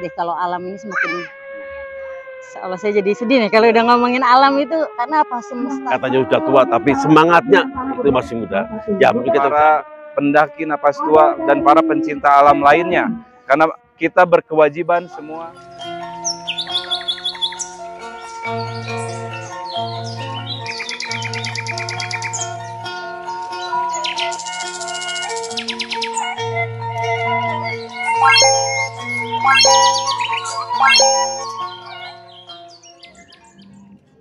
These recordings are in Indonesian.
deh kalau alam ini semakin Seolah saya jadi sedih nih kalau udah ngomongin alam itu karena apa semesta. Katanya sudah tua tapi semangatnya itu masih muda. Ya mungkin kita para pendaki napas tua dan para pencinta alam lainnya karena kita berkewajiban semua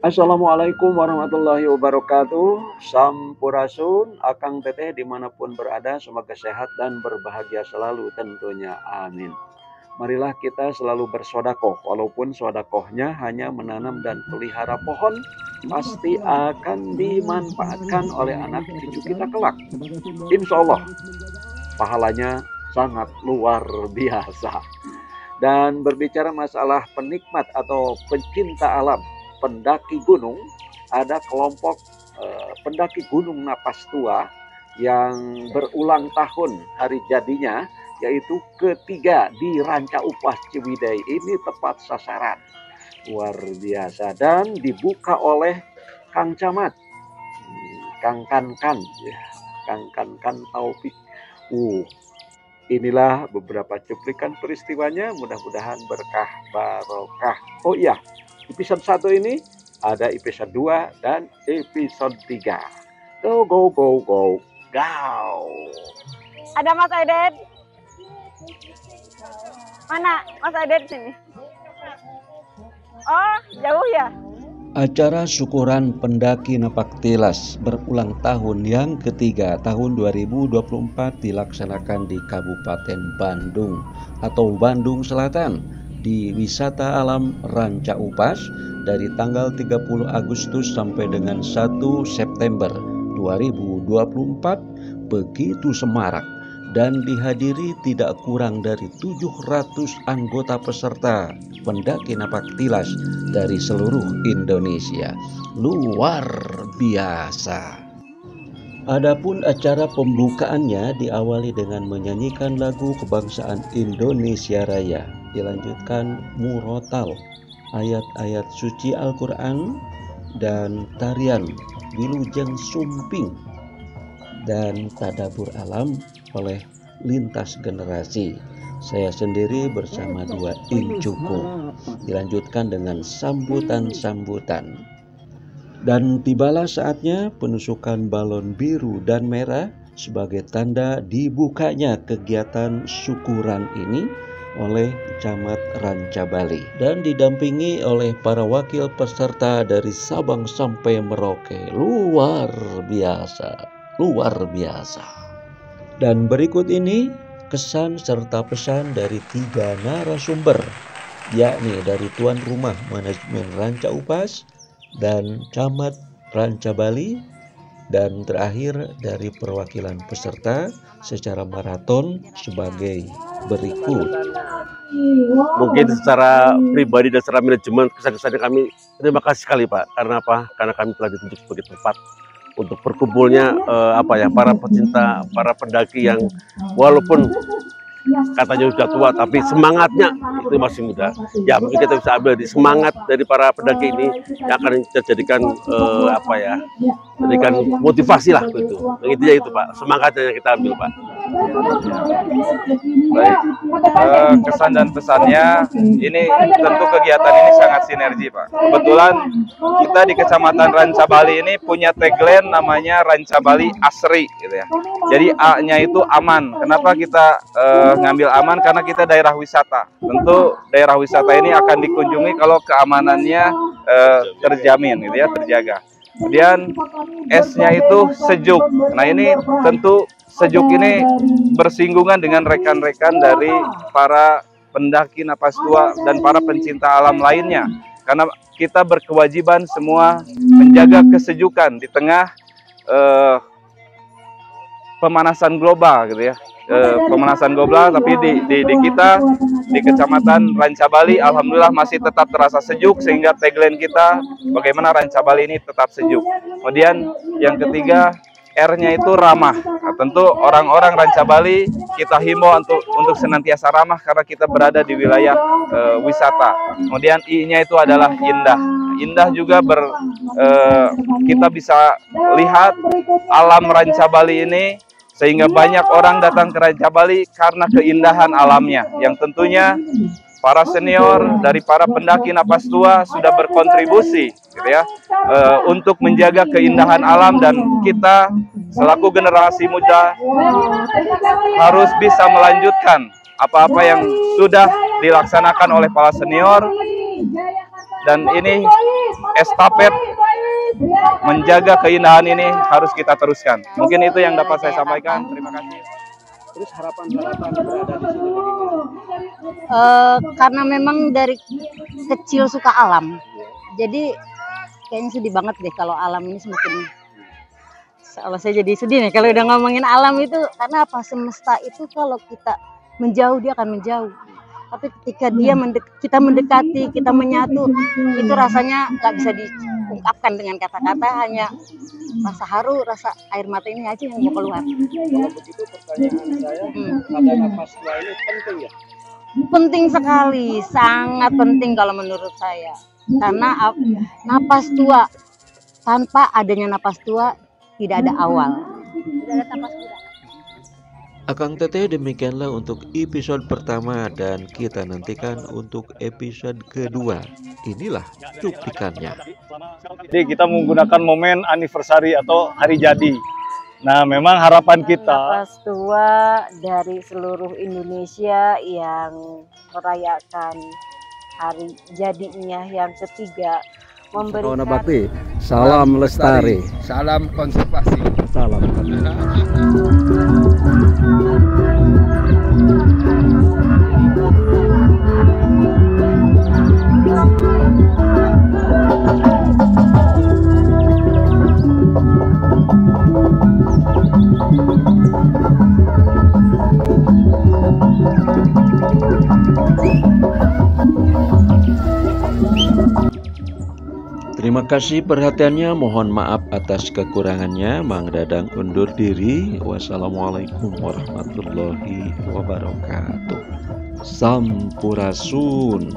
Assalamualaikum warahmatullahi wabarakatuh. Sampurasun, Akang Teteh di mana pun berada Semoga sehat dan berbahagia selalu tentunya. Amin. Marilah kita selalu bersodakoh Walaupun sodakohnya hanya menanam dan pelihara pohon Pasti akan dimanfaatkan oleh anak cucu kita kelak. Insya Allah Pahalanya sangat luar biasa. Dan berbicara masalah penikmat atau pencinta alam pendaki gunung, ada kelompok eh, pendaki gunung napas tua yang berulang tahun hari jadinya yaitu ketiga di Ranca Upas Ciwidey ini tepat sasaran. Luar biasa. Dan dibuka oleh Kang Camat. Kang Kankan ya. Kang Kankan Taufik. Uh inilah beberapa cuplikan peristiwanya. Mudah-mudahan berkah barokah. Oh iya episode 1 ini ada episode 2 dan episode 3. Go, go, go, go, go. Ada Mas Aiden. Mana Mas Aiden sini? Oh, jauh ya? Acara syukuran pendaki Napak Tilas berulang tahun yang ketiga tahun 2024 dilaksanakan di Kabupaten Bandung atau Bandung Selatan di wisata alam Ranca Upas dari tanggal 30 Agustus sampai dengan 1 September 2024 begitu semarak dan dihadiri tidak kurang dari 700 anggota peserta pendaki napak tilas dari seluruh Indonesia. Luar biasa. Adapun acara pembukaannya diawali dengan menyanyikan lagu kebangsaan Indonesia Raya, dilanjutkan murotal, ayat-ayat suci Al-Quran, dan tarian Wilujeng Sumping dan Tadabur Alam oleh lintas generasi. Saya sendiri bersama dua incuku. Dilanjutkan dengan sambutan-sambutan. Dan tibalah saatnya penusukan balon biru dan merah sebagai tanda dibukanya kegiatan syukuran ini oleh Camat Ranca Bali dan didampingi oleh para wakil peserta dari Sabang sampai Merauke. Luar biasa, luar biasa. Dan berikut ini kesan serta pesan dari tiga narasumber, yakni dari tuan rumah manajemen Ranca Upas dan Camat Ranca Bali dan terakhir dari perwakilan peserta secara maraton sebagai berikut. Mungkin secara pribadi dan secara manajemen kesan-kesannya kami terima kasih sekali Pak. Karena apa? Karena kami telah ditunjuk sebagai tempat untuk berkumpulnya eh, apa ya para pecinta, para pendaki yang walaupun katanya sudah tua tapi semangatnya itu masih muda. Ya mungkin kita bisa ambil di semangat dari para pendaki ini yang akan terjadikan eh, apa ya? Jadikan motivasi lah gitu. Intinya itu Pak, semangatnya yang kita ambil Pak. Baik. Eh, kesan dan pesannya ini tentu kegiatan ini sangat sinergi Pak. Kebetulan kita di Kecamatan Ranca Bali ini punya tagline namanya Ranca Bali Asri gitu ya. Jadi A-nya itu aman. Kenapa kita eh, ngambil aman? Karena kita daerah wisata. Tentu daerah wisata ini akan dikunjungi kalau keamanannya eh, terjamin gitu ya terjaga kemudian S-nya itu sejuk. nah ini tentu sejuk ini bersinggungan dengan rekan-rekan dari para pendaki napas tua dan para pencinta alam lainnya. karena kita berkewajiban semua menjaga kesejukan di tengah eh, pemanasan global gitu ya. Eh, pemanasan global tapi di, di, di kita di kecamatan Ranca Bali alhamdulillah masih tetap terasa sejuk sehingga tagline kita bagaimana Ranca Bali ini tetap sejuk kemudian yang ketiga R-nya itu ramah. Nah, tentu orang-orang Ranca Bali kita himbau untuk untuk senantiasa ramah karena kita berada di wilayah uh, wisata. Kemudian I-nya itu adalah indah. Indah juga ber uh, kita bisa lihat alam Ranca Bali ini sehingga banyak orang datang ke Ranca Bali karena keindahan alamnya. Yang tentunya para senior dari para pendaki napas tua sudah berkontribusi gitu ya uh, untuk menjaga keindahan alam dan kita selaku generasi muda harus bisa melanjutkan apa-apa yang sudah dilaksanakan oleh para senior. Dan ini estafet menjaga keindahan ini harus kita teruskan. Mungkin itu yang dapat saya sampaikan. Terima kasih. Terus harapan-harapan berada di sini Uh, karena memang dari kecil suka alam. Jadi kayaknya sedih banget deh kalau alam ini semakin kalau saya jadi sedih nih kalau udah ngomongin alam itu karena apa semesta itu kalau kita menjauh dia akan menjauh tapi ketika dia mendek, kita mendekati kita menyatu itu rasanya nggak bisa diungkapkan dengan kata-kata hanya rasa haru rasa air mata ini aja yang mau keluar kalau begitu pertanyaan saya hmm. ada napas tua ini penting ya penting sekali sangat penting kalau menurut saya karena napas tua tanpa adanya napas tua tidak ada awal tidak ada napas Akang Teteh demikianlah untuk episode pertama dan kita nantikan untuk episode kedua. Inilah cuplikannya. Jadi kita menggunakan momen anniversary atau hari jadi. Nah, memang harapan kita Napas tua dari seluruh Indonesia yang merayakan hari jadinya yang ketiga memberikan salam lestari, salam konservasi, salam. Terima kasih perhatiannya. Mohon maaf atas kekurangannya. Mang Dadang undur diri. Wassalamualaikum warahmatullahi wabarakatuh. Sampurasun.